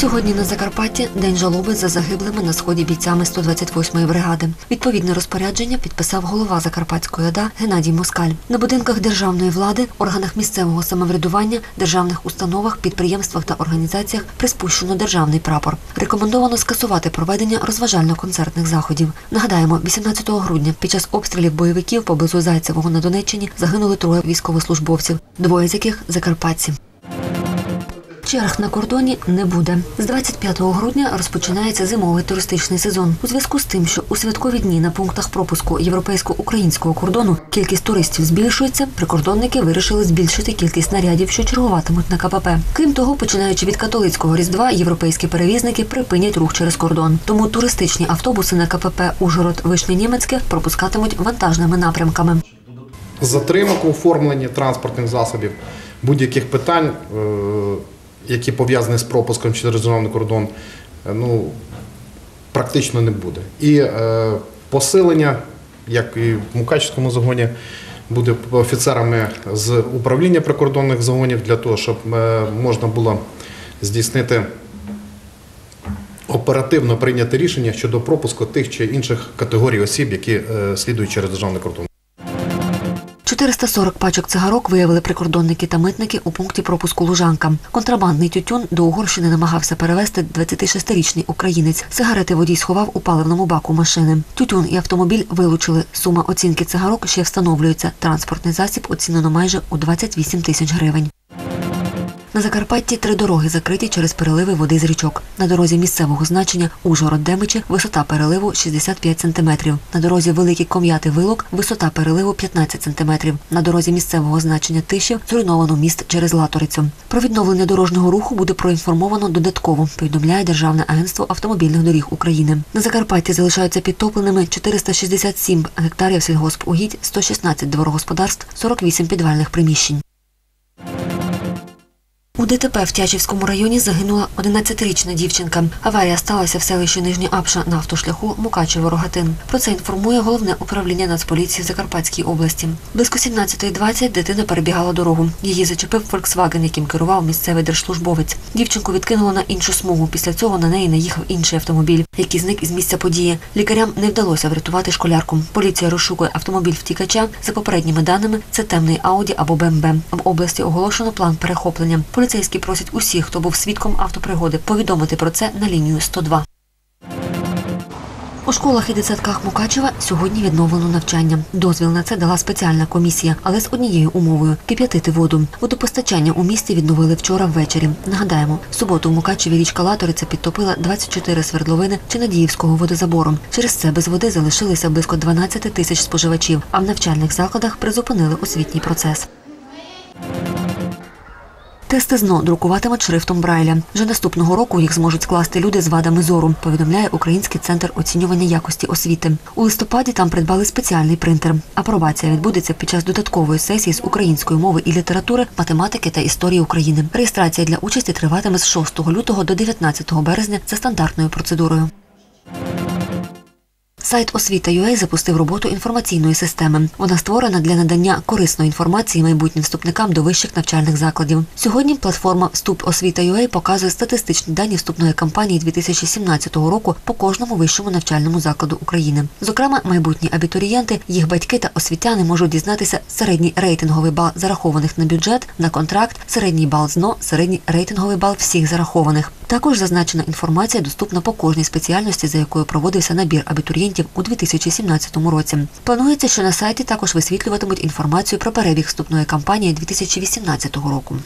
Сьогодні на Закарпатті день жалоби за загиблими на сході бійцями 128-ї бригади. Відповідне розпорядження підписав голова Закарпатської ОДА Геннадій Москаль. На будинках державної влади, органах місцевого самоврядування, державних установах, підприємствах та організаціях приспущено державний прапор. Рекомендовано скасувати проведення розважально-концертних заходів. Нагадаємо, 18 грудня під час обстрілів бойовиків поблизу Зайцевого на Донеччині загинули троє військовослужбовців, двоє з яких закарпатці. Черг на кордоні не буде. З 25 грудня розпочинається зимовий туристичний сезон. У зв'язку з тим, що у святкові дні на пунктах пропуску європейсько-українського кордону кількість туристів збільшується, прикордонники вирішили збільшити кількість нарядів, що чергуватимуть на КПП. Крім того, починаючи від католицького різдва, європейські перевізники припинять рух через кордон. Тому туристичні автобуси на КПП Ужгород Вишнє Німецьке пропускатимуть вантажними напрямками. затримок у транспортних засобів, будь-яких питань, е, які пов'язані з пропуском через державний кордон, е, ну, практично не буде. І е, посилення, як і в Мукачівському загоні, буде офіцерами з управління прикордонних загонів для того, щоб е, можна було здійснити оперативно прийняти рішення щодо пропуску тих чи інших категорій осіб, які е, слідують через державний кордон. 440 пачок цигарок виявили прикордонники та митники у пункті пропуску Лужанка. Контрабандний тютюн до Угорщини намагався перевезти 26-річний українець. Сигарети водій сховав у паливному баку машини. Тютюн і автомобіль вилучили. Сума оцінки цигарок ще встановлюється. Транспортний засіб оцінено майже у 28 тисяч гривень. На Закарпатті три дороги закриті через переливи води з річок. На дорозі місцевого значення Ужгород-Демичі висота переливу 65 см. На дорозі Великий Ком'яти Вилок висота переливу 15 см. На дорозі місцевого значення Тишів зруйновано міст через Латорицю. Про відновлення дорожнього руху буде проінформовано додатково, повідомляє Державне агентство автомобільних доріг України. На Закарпатті залишаються підтопленими 467 гектарів сільгоспугідь, 116 дворогосподарств, 48 підвальних приміщень. У ДТП в Тячівському районі загинула 11-річна дівчинка. Аварія сталася в селищі Нижня Апша на автошляху Мукачево-Рогатин. Про це інформує головне управління Нацполіції в Закарпатській області. Близько 17.20 дитина перебігала дорогу. Її зачепив Volkswagen, яким керував місцевий держслужбовець. Дівчинку відкинуло на іншу смугу. Після цього на неї наїхав інший автомобіль, який зник із місця події. Лікарям не вдалося врятувати школярку. Поліція розшукує автомобіль втікача. За попередніми даними, це темний Ауді або БМБ. В області оголошено план перехоплення. Поліцейські просять усіх, хто був свідком автопригоди, повідомити про це на лінію 102. У школах і дитсадках Мукачева сьогодні відновлено навчання. Дозвіл на це дала спеціальна комісія, але з однією умовою кип'ятити воду. Водопостачання у місті відновили вчора ввечері. Нагадаємо, в суботу в Мукачеві річка Латориця підтопила 24 свердловини чи Надіївського водозабору. Через це без води залишилися близько 12 тисяч споживачів, а в навчальних закладах призупинили освітній процес. Тести ЗНО друкуватимуть шрифтом Брайля. Вже наступного року їх зможуть скласти люди з вадами зору, повідомляє Український центр оцінювання якості освіти. У листопаді там придбали спеціальний принтер. Апробація відбудеться під час додаткової сесії з української мови і літератури, математики та історії України. Реєстрація для участі триватиме з 6 лютого до 19 березня за стандартною процедурою. Сайт Освіта.ua запустив роботу інформаційної системи. Вона створена для надання корисної інформації майбутнім вступникам до вищих навчальних закладів. Сьогодні платформа Вступ Освіта.ua показує статистичні дані вступної кампанії 2017 року по кожному вищому навчальному закладу України. Зокрема, майбутні абітурієнти, їх батьки та освітяни можуть дізнатися середній рейтинговий бал зарахованих на бюджет, на контракт, середній бал ЗНО, середній рейтинговий бал всіх зарахованих. Також зазначена інформація доступна по кожній спеціальності, за якою проводився набір абітурієнтів у 2017 році. Планується, що на сайті також висвітлюватимуть інформацію про перебіг вступної кампанії 2018 року.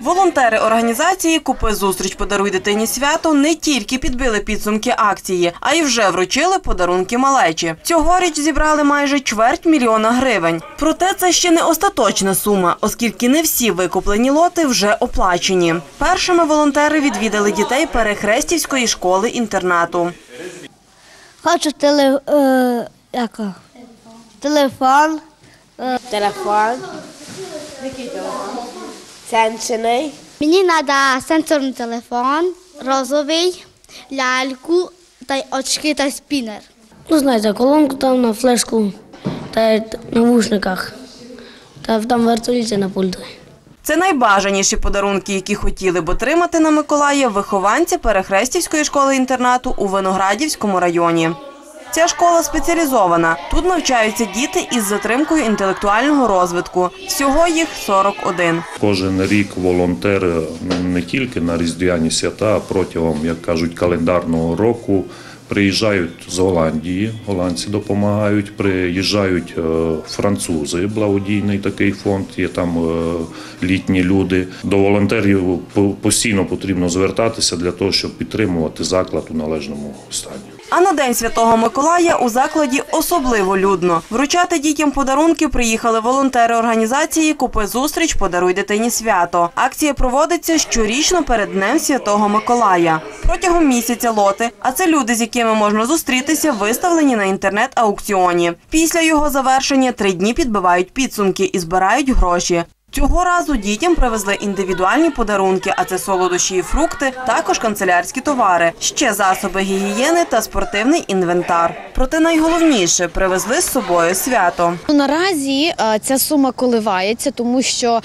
Волонтери організації Купи зустріч подаруй дитині свято не тільки підбили підсумки акції, а й вже вручили подарунки малечі. Цьогоріч зібрали майже чверть мільйона гривень. Проте це ще не остаточна сума, оскільки не всі викуплені лоти вже оплачені. Першими волонтери відвідали дітей Перехрестівської школи інтернату. Хочу теле, е, яко? телефон, Телефон. Який телефон? Сенсиний. Мені треба сенсорний телефон, розовий, ляльку та й очки та спінер. Ну, знаєте, колонку там на флешку та й т- навушниках. Та там вертоліті на пульті. Це найбажаніші подарунки, які хотіли б отримати на Миколая вихованці Перехрестівської школи-інтернату у Виноградівському районі. Ця школа спеціалізована. Тут навчаються діти із затримкою інтелектуального розвитку. Всього їх 41. Кожен рік волонтери ну, не тільки на різдвяні свята, а протягом, як кажуть, календарного року приїжджають з Голландії, голландці допомагають, приїжджають е, французи, благодійний такий фонд, є там е, літні люди. До волонтерів постійно потрібно звертатися для того, щоб підтримувати заклад у належному стані. А на День Святого Миколая у закладі особливо людно. Вручати дітям подарунки приїхали волонтери організації Купи зустріч, подаруй дитині свято. Акція проводиться щорічно перед Днем Святого Миколая. Протягом місяця лоти, а це люди, з якими можна зустрітися, виставлені на інтернет-аукціоні. Після його завершення три дні підбивають підсумки і збирають гроші. Цього разу дітям привезли індивідуальні подарунки, а це солодощі і фрукти, також канцелярські товари, ще засоби гігієни та спортивний інвентар. Проте найголовніше привезли з собою свято. Ну, Наразі ця сума коливається, тому що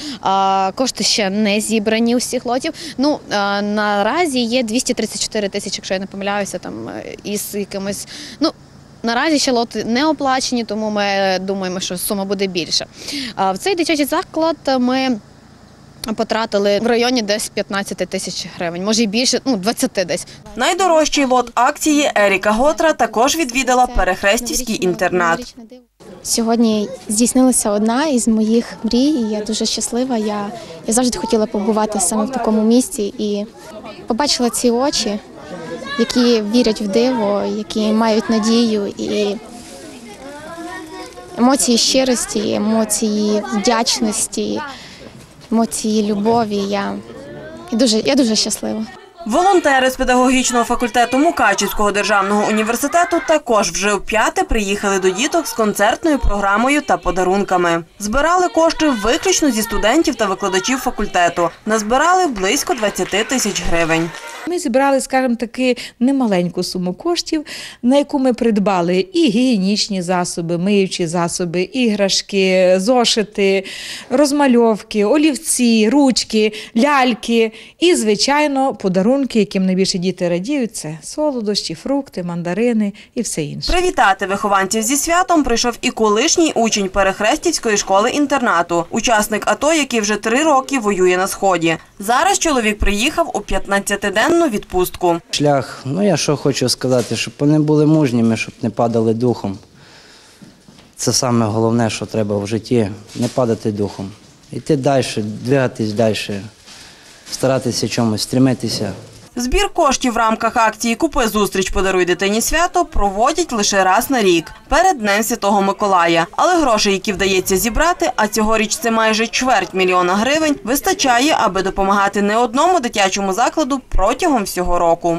кошти ще не зібрані усіх лотів. Ну наразі є 234 тисячі, якщо я не помиляюся, там е, із якимось. Ну наразі ще лоти не оплачені, тому ми думаємо, що сума буде більша. Е, В цей дитячий заклад ми. Потратили в районі десь 15 тисяч гривень, може і більше, ну 20 десь. Найдорожчий лот акції Еріка Готра також відвідала Перехрестівський інтернат. Сьогодні здійснилася одна із моїх мрій, і я дуже щаслива. Я, я завжди хотіла побувати саме в такому місці і побачила ці очі, які вірять в диво, які мають надію і емоції щирості, емоції вдячності, емоції любові. Я, дуже, я дуже щаслива. Волонтери з педагогічного факультету Мукачівського державного університету також вже вп'яте приїхали до діток з концертною програмою та подарунками. Збирали кошти виключно зі студентів та викладачів факультету. Назбирали близько 20 тисяч гривень. Ми зібрали, скажімо таки, немаленьку суму коштів, на яку ми придбали і гігієнічні засоби, миючі засоби, іграшки, зошити, розмальовки, олівці, ручки, ляльки і, звичайно, подарунки, яким найбільше діти радіють, це солодощі, фрукти, мандарини і все інше. Привітати вихованців зі святом прийшов і колишній учень Перехрестівської школи-інтернату, учасник АТО, який вже три роки воює на сході. Зараз чоловік приїхав у 15-денну відпустку. Шлях, ну я що хочу сказати, щоб вони були мужніми, щоб не падали духом. Це саме головне, що треба в житті не падати духом. Йти далі, двигатись далі, старатися чомусь, стремитися. Збір коштів в рамках акції Купи зустріч подаруй дитині свято проводять лише раз на рік перед Днем Святого Миколая. Але грошей, які вдається зібрати, а цьогоріч це майже чверть мільйона гривень, вистачає, аби допомагати не одному дитячому закладу протягом всього року.